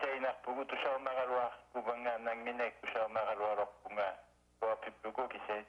itaina pugu tu sa kubanga nangine pipugo se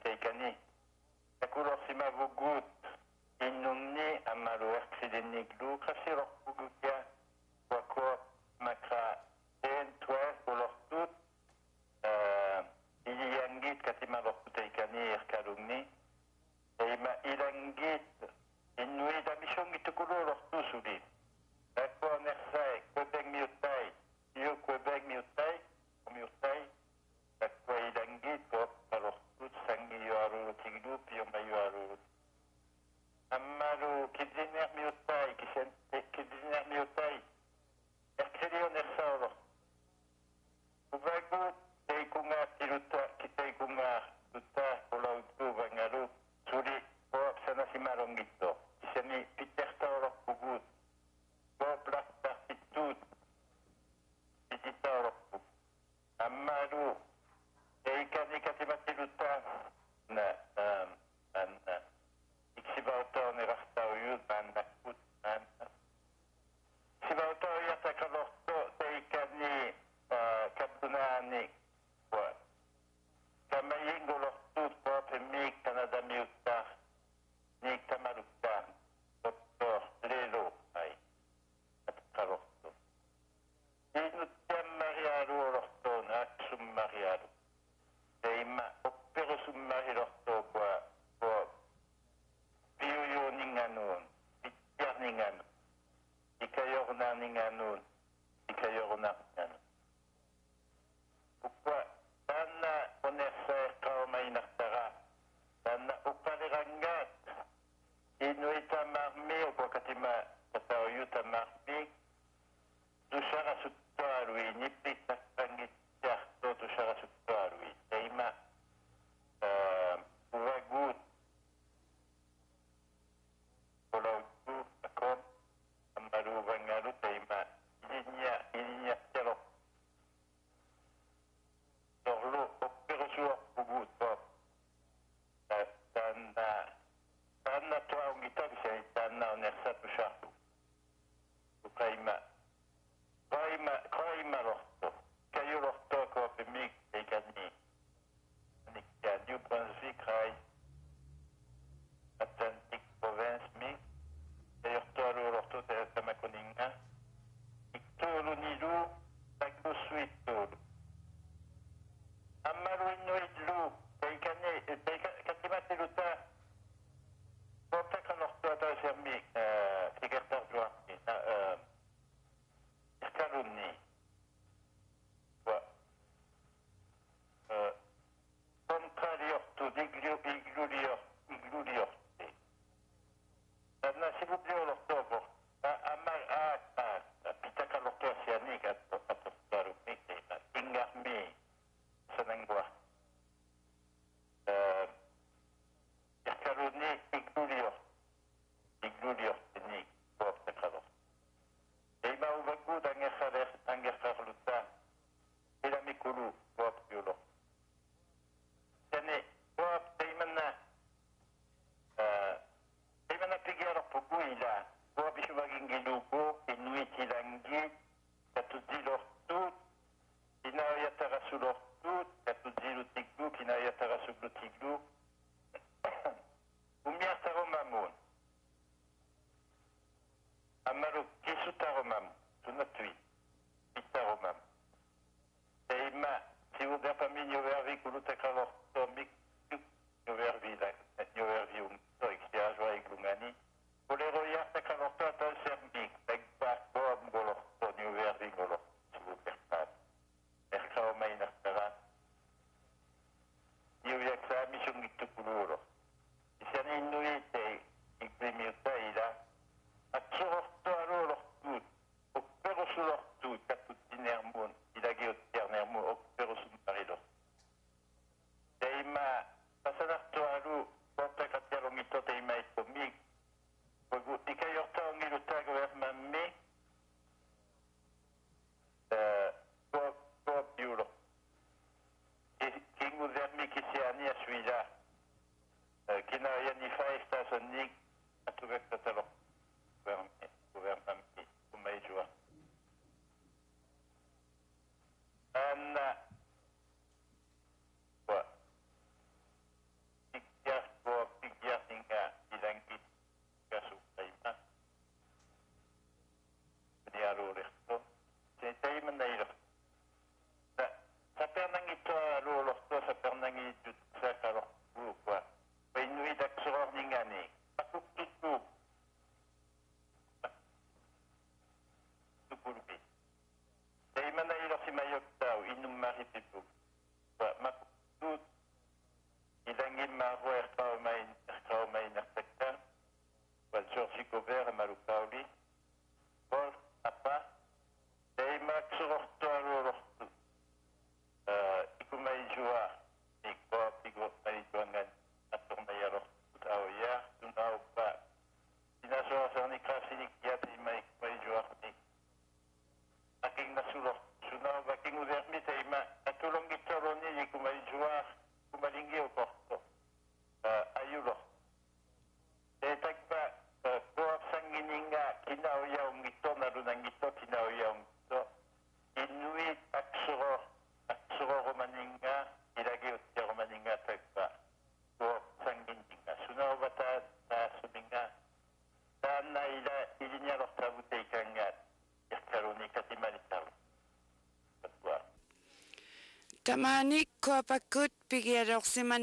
Tamani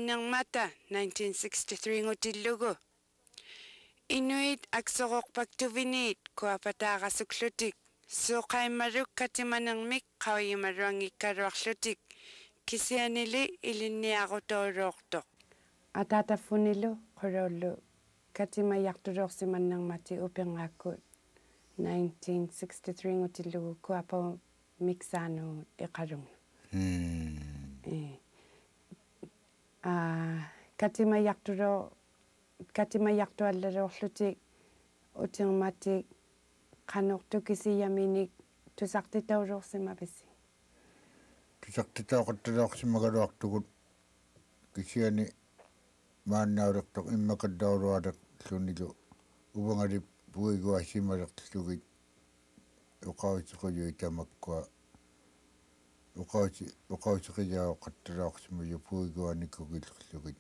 yang mata 1963 ngutilugu. Inuit aksoqoqpaktuviniit kuapataaqasuklutik. mik katimanangmik qawimaruang ikkaruaqlutik. Kisianili ilinniaqutoruqtoq. Atataffunilu qurullu mati upengaakut. 1963 ngutillugu kuapa miksanu iqarunga. Э. А катимаяртулоо катимаяртуаллалуорлутик утирматик канортукисияминик тусартитаулуорсима писси тусартитаақатталаорсимагалуартугут кисиани мааннаулертоқ иммакаллаулуалак лунилу увангали пуигуасималертулугит уқаутиқуйуи тамаккуа уқаути уқаутиқияо қатталаорсимаю пуигуаникугиллерлугит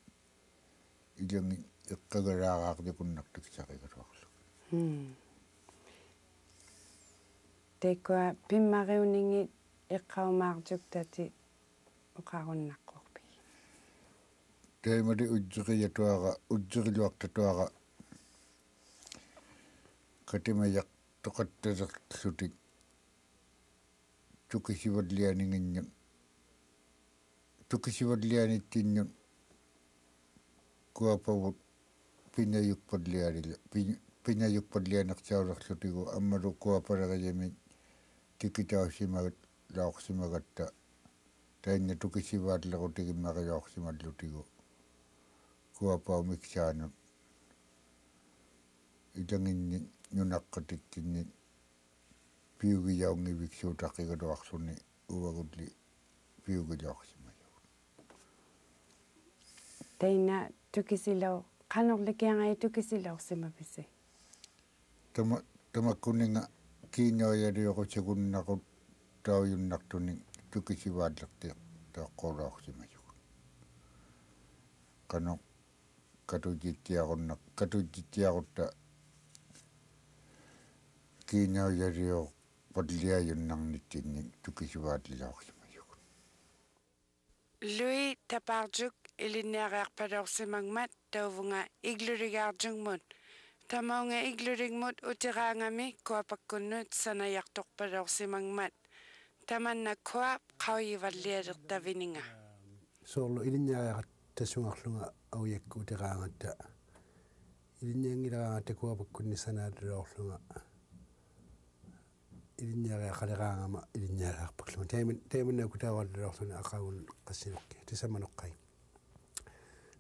иланги эққагалаагаарникуннартук сақигалуарлу текуа пиммариунинги эққаумаартук тати оқаруннаққорпи таимали уджириятуара уджирилуартатуара катимаяқ тоқатталерлутик тукисиваллианингиннут тукисиваллианиттиннут куапавут пинаюкпаллиалила пинаюкпаллианертаулерлутигу аммалу куапалагаями тикитаусимагат лаорсимагатта таинна тукисивааллерутигиммариоорсималлутигу куапаумиксаанут илангинни нунаққатиккинни пиугияунгивиксуутақигалуарлуни увагулли пиугилиорсимаю тейна тукисилау канорликиангай тукисилаорсима писси тама тамаккунинга кинояриорутигуннақут тааюннартуни тукисивааллертиа тааққулаорсимаю кано катутиттиаруннақ катутиттиарутта киноярио подлиаюннарнитсинни тукисивааллаорсимаю луи тапааржук илинниариарпалорсимагмат таувнга иглулигааржунгмут тамаунга иглулигмут утираангами куапаккуннут санаярторпалорсимагмат таманна куап қауиваллиалертавининга соорлу илинниариақат тассунгарлунга ауякку утираангатта илинниангилараангатта куапаккунни санааллуорлунга илинниариақалераангама илинниариарпаклума таиман таиманна кутааваллуорлуна ақагун қассинеқки тисаманеққай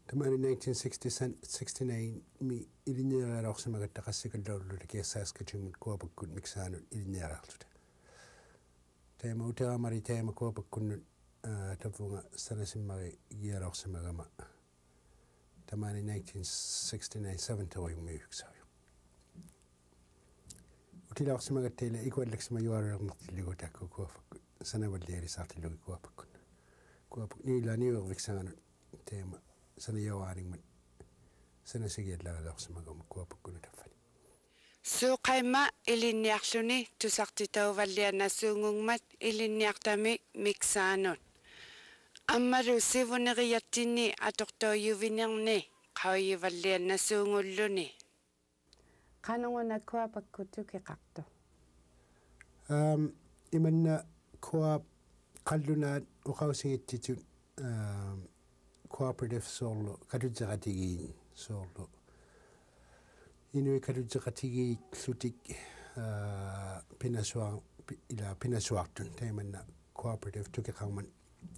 тамани 1969 ми илинниариалорсимагатта қассикаллауллула киассааскатингут куапаккут миксаанут илинниариарлута таима утаамари таима куапаккуннут тафунга санасиммари гиалорсимагама тамани 1969 7 утилаарсимагаттаила икуаллаксима юаалернертиллигу такку куафаккут санаваллиалисаартилуги куапаккун. Куапак нииланиуервиксаганут теема санаяуаанингмат санасигиаллагалеорсимагама куапаккуна таффани. Суuqaima ilinniarluni tusartitauvallianaasuunguнгмат ilinniartami miksaanut аммалу сивунериаттинни аторторювинерни qauyivаллианнасуунгуллуни qanungunakkuapakkutukеqartu ам иманна коап қаллунаат оқаусигитситут ам cooperative соорлу калутеқатигиин соорлу инуи калутеқатигииллутик аа пинасуар ила пинасуартун таиманна cooperative тукеқарман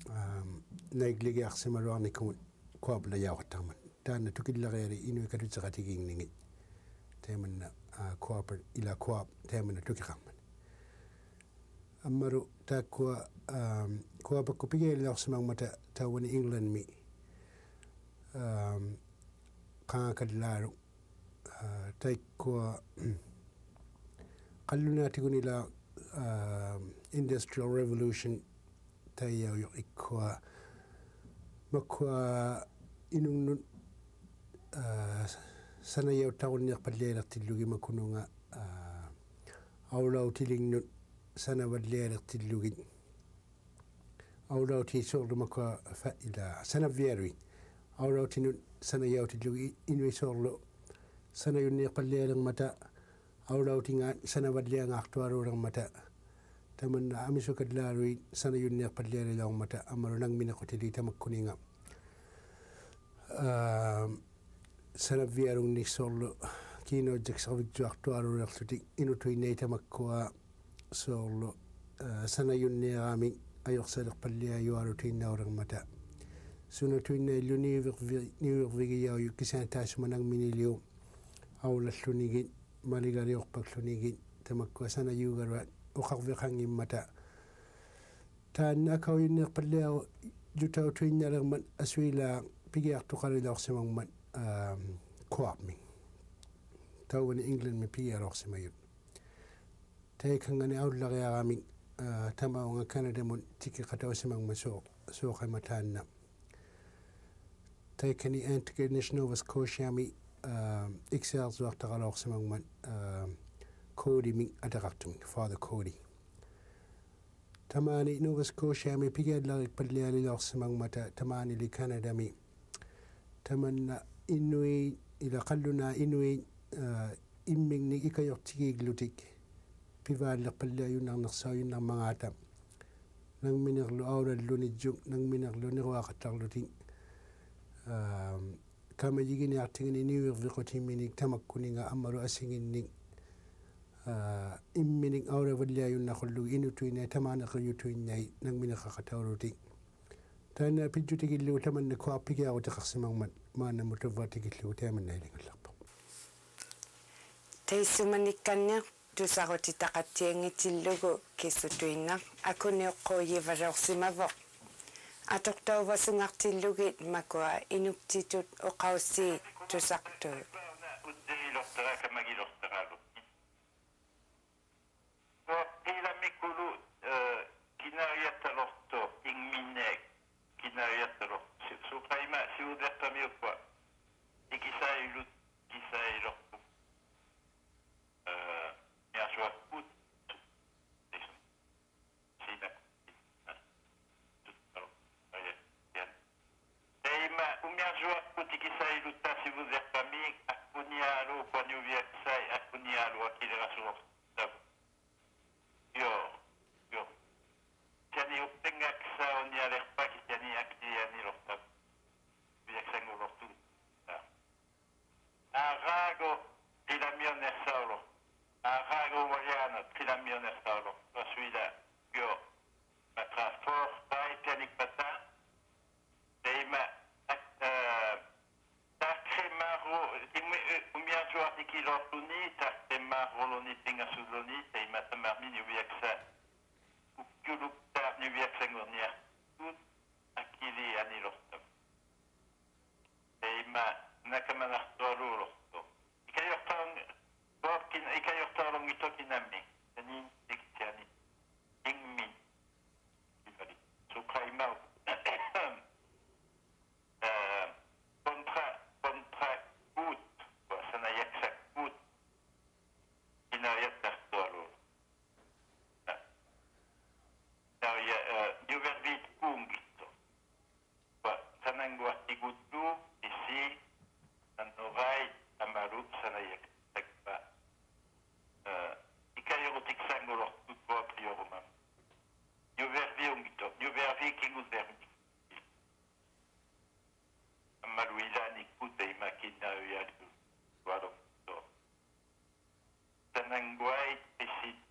ам найглигиарсималуарникумут коапла яаваттарман таана тукиллериали инуи калутеқатигиинниги таиманна cooperative ила coop таиманна тукеқарман аммару тааккуа куапакку пигиаллаарсимагмата тауани England ми. Um qaakallaaru taikkuа qallunaatigunila industrial revolution taiyaujо ikkua makkua inunnut sanajauttarunnierpallialertillugi makununga aulautilignut sanavallialertillugit aulauti soorlumakua fa ila sanaviarui aurautinut sanayautillugi inuisoorlu sanayunniiqallialermata aulautingaat sanavalliangaartuaruulermata tamanna amisukallaarui sanayunniiqallialilormata ammalunangminequtili tamakkuninga sanavvialungnissoorlu kiinoojjaksarvitsuartuaruulerlutik inutuinei tamakkua soorlu sanayunniaraami ajorsalerpalliajualutiinnaulермата сунатуинна иллуниувервигияу кисаан таасуманагминилиу аулаллунигит малигалиорпаклунигит тамаккуасана koopmi tauan england me pia roxi mayur tay kangani aullariarami tamaunga canada mun tiki qatawsimang ma soo soo qamataanna tay kani antigonish nova scotiami iksaarsuartaqaloqsimang man cody mi ataqartum father cody tamani nova scotiami pigadlarik pallialiloqsimang mata tamani li canada mi tamanna innui ila qalluna innui immingni ikajortigiiglutik pivaallerpalliajunarnersaajunarmagaata nangminerlu aulallunijjuk nangminerlu niruaqattarlutik kama jigini artigini ni wirviqotimminik tamakkuninga ammaru asinginnik imminik awre valliyayunnaqullu inutuina tamaneqiyutuinnai nangmineqaqataurutik taana pijjutigillu tamanna kuarpigiaqutiqarsimagmat maana mutuvvatigillu taamannailingallarpa teissumanikkanniq tusarutitaqatiangitillugu kissutuinna akuniuqquyivaloorsimavoq атортаувасунартиллугит макуа инуктитут оқаусси тусарту Nanguay, Pessit.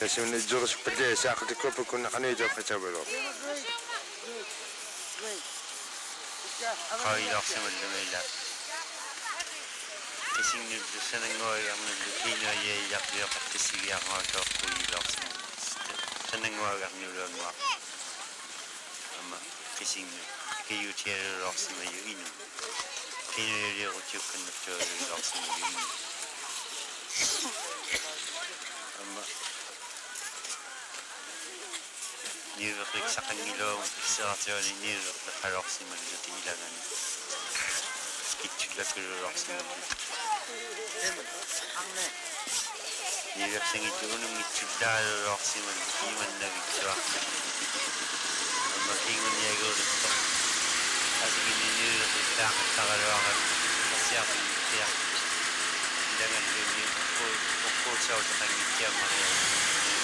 que c'est une chose pour des de valeur. Quand il a commencé à me dire, que c'est une chose n'engois, que c'est une chose qui la plus petite chose n'engois c'est à y aller. Quand YouTube commence. nyuruk sa kanilo observatory ni nyuruk na kaloksi mo dito tingilangan kitula ko loksi mo nyuruk sa ngito unong mitula loksi mo dito iman na bigtwa maging mo niya gawin ito at sige ni nyuruk ito ang kakalawakan kasi ako yung tiyak hindi naman yun yung kukulsaw sa kanilang mga yun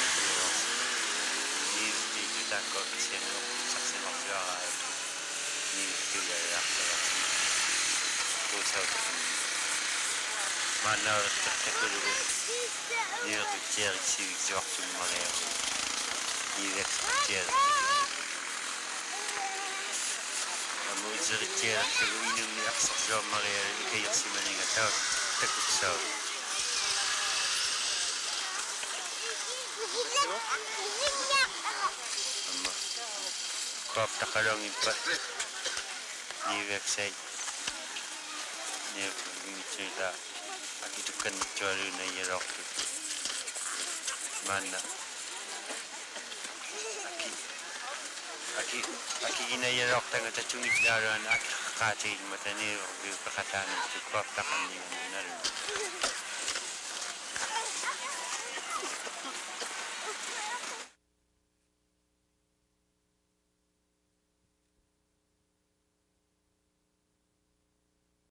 たく店の写真をフラワーに行くよやったらどうしようとまあなるとってくるべによくチェルシージョークもねいいですチェルシー moet er een keer heroïne in de achtergrond, maar ik heb het niet meer geteld. Dat is zo. Ja. crop takalongin pa di website niya pag-inityo nila at ito ka nagtuwalo na yarok mana aki aki aki ginayarok tanga tachungit daran aki kakati mataniro biyo kakatanan ito crop takalongin na rin